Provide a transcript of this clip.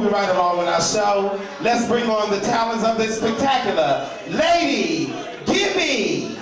moving right along with our show. Let's bring on the talents of this spectacular Lady Gimme.